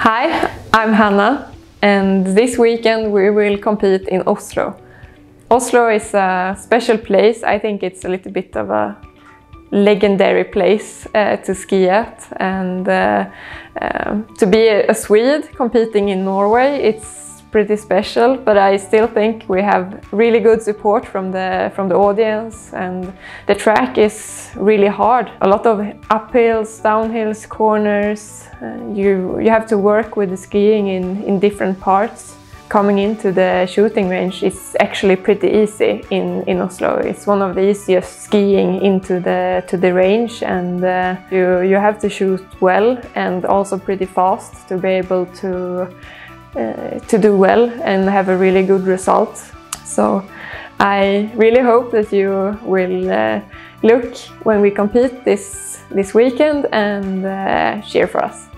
Hi, I'm Hanna and this weekend we will compete in Oslo. Oslo is a special place. I think it's a little bit of a legendary place uh, to ski at and uh, uh, to be a, a Swede competing in Norway it's pretty special, but I still think we have really good support from the from the audience and the track is really hard. A lot of uphills, downhills, corners. Uh, you you have to work with the skiing in in different parts. Coming into the shooting range is actually pretty easy in, in Oslo. It's one of the easiest skiing into the to the range and uh, you, you have to shoot well and also pretty fast to be able to uh, to do well and have a really good result. So I really hope that you will uh, look when we compete this, this weekend and uh, cheer for us.